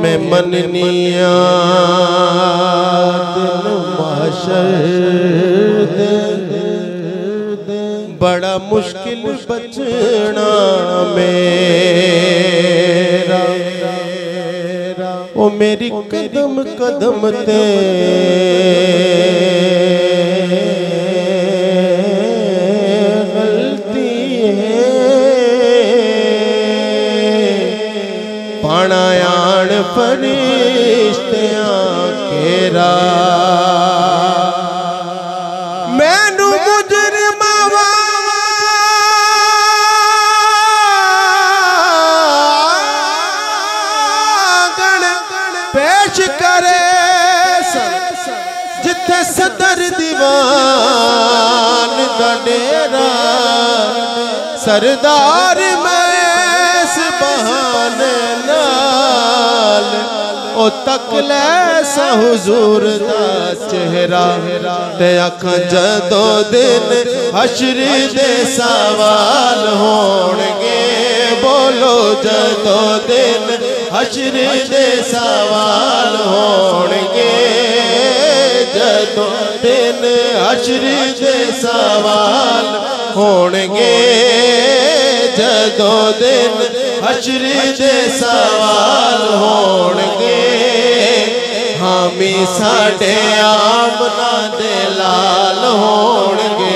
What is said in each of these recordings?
میں مننیاں دن محشر دے بڑا مشکل بچنا میرا۔ او میری قدم قدم تے ਫਰਿਸ਼ਤਿਆਂ ਕੇਰਾ ਮੈਨੂੰ ਮੁਜਰਮਾਂ ਵਾਂਗਣ ਪੇਸ਼ ਕਰੇ ਜਿੱਥੇ ਸਦਰ ਦੀਵਾਨ ਦਾ ਸਰਦਾਰ ਮੈਂ او تک لے سا حضور دا چہرہ۔ تے اکھاں جدو دن حشر دے سوال ہونگے بولو جدو دن حشر دے سوال ہونگے جدو دن حشر دے سوال ہونگے جدو دن حشر دے سوال ہونگے ہامی ساڑے آمنا دے لال ہونگے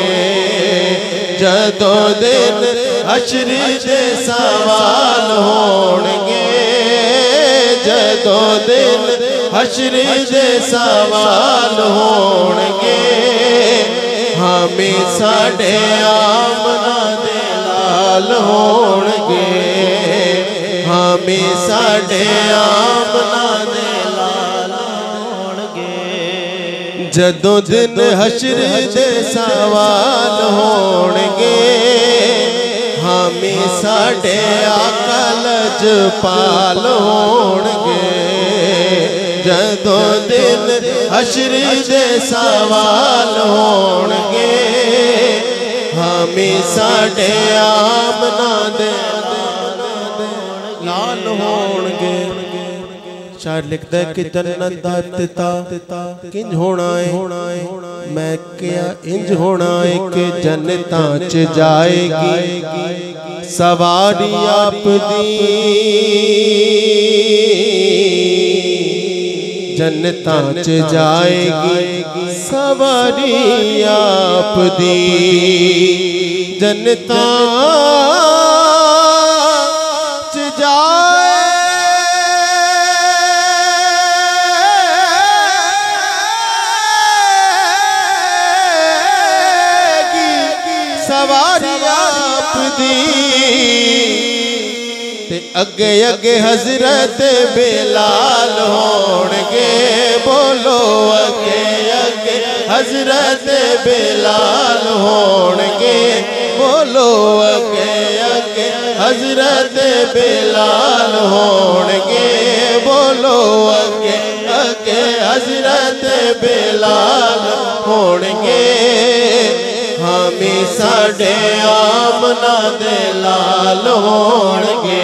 جدو دن حشر دے سوال ہونگے جدو دن حشر دے سوال ہونگے ہمیں ساڑے آمنا دے لال ہونگے ہمیں ساڑے آمنا دے جدو دن حشر دے سوال ہونگے ہمیں ساڑے آکلج پال ہونگے جدو دن حشر دے سوال ہونگے ہمیں ساڑے آمنا دے ہونگے شاعر لکھتا ہے کہ جنت دا افتتاح کنج ہونا ہے میں کیا انج ہونا ہے کہ جنتاں چ جائے گی سواری آپ دی جنتاں چ جائے گی سواری آپ دی جنتاں دی تے اگے اگے حضرت بلال ہونگے، بولو اگے اگے حضرت بلال ہونگے، بولو اگے اگے حضرت بلال ہونگے، بولو اگے اگے حضرت بلال ہونگے۔ ہمیں ساڑے آمنا دے لال ہونگے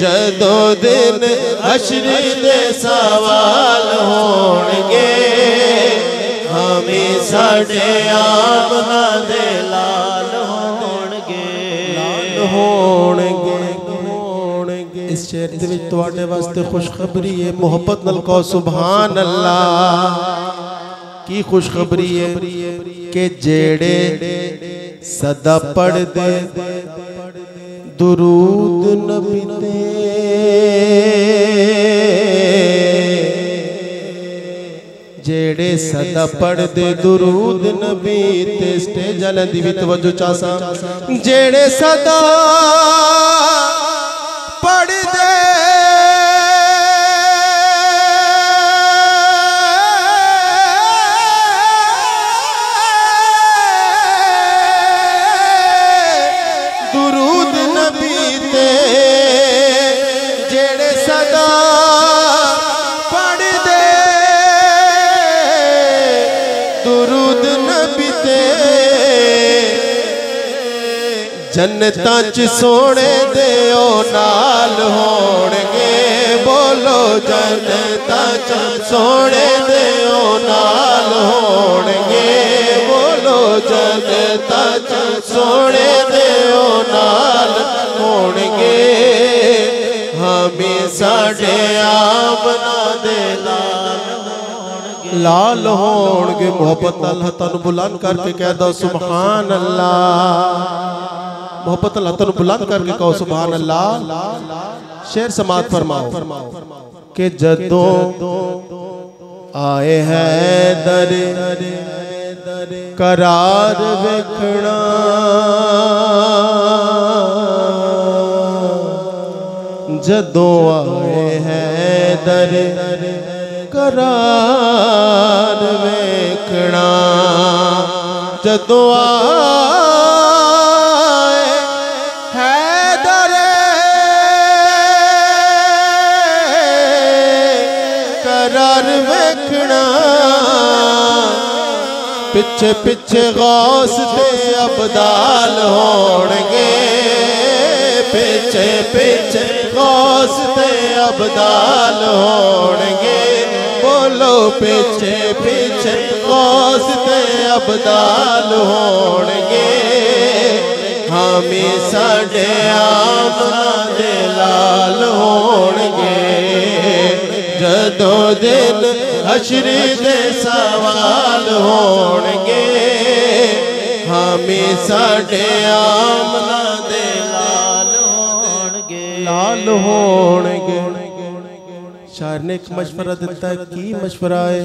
جدو دن حشر دے سوال ہونگے ہمیں ساڑے آمنا دے لال ہونگے لال ہونگے اس شہر دے وچ تواڈے واسطے خوشخبری ہے، محبت نال کہو، سبحان اللہ۔ کی خوشخبری ہے؟ کہ جیڑے صدا پڑھ دے، درود نبی تے جیڑے صدا پڑھ دے، درود نبی تے سٹے والے دی بھی توجہ چاسا جیڑے صدا جنتاں چ سونے دیو نال ہون گے بولو جنتاں چ سونے دیو نال ہون گے بولو جنتاں چ سونے دیو نال ہون گے ہمیں ساڑھے آمنا دے لال ہون گے محبت اللہ تعالیٰ بلند کر کے کہہ دو، سبحان اللہ۔ محبت اللہ تعالیٰ بلند کر کے کہو، سبحان اللہ۔ شیر سماعت فرماؤ کہ جدو آئے حیدر قرار وکھنا جدو آئے حیدر قرار وکھنا جدو آئے پچھے پچھے غوث دے ابدال ہونگے پچھے پچھے غوث دے ابدال ہونگے بولو پچھے پچھے غوث دے عبدال ہونگے ہمیں ساڑھے آمنا دلال ہونگے جدو دن حشر دے سوال ہونگے ہمیں ساڑھے آمنا دے لال ہونگے لال ہونگے شاعر نے ایک مشورہ دیتا ہے کی مشورہ ہے؟